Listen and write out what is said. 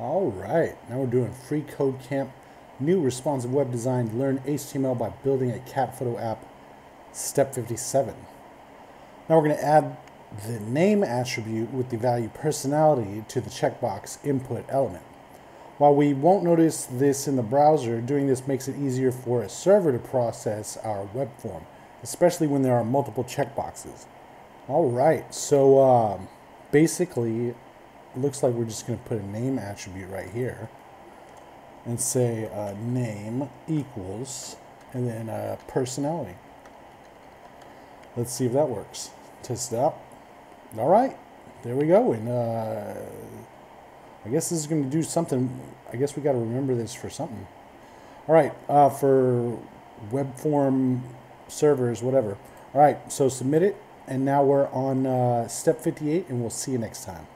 All right, now we're doing free code camp, new responsive web design, learn HTML by building a cat photo app, step 57. Now we're going to add the name attribute with the value personality to the checkbox input element. While we won't notice this in the browser, doing this makes it easier for a server to process our web form, especially when there are multiple checkboxes. All right, so um, basically looks like we're just going to put a name attribute right here and say uh, name equals and then uh, personality. Let's see if that works. Test it out. All right, there we go. And uh, I guess this is going to do something. I guess we got to remember this for something. All right, uh, for web form servers, whatever. All right, so submit it. And now we're on uh, step 58, and we'll see you next time.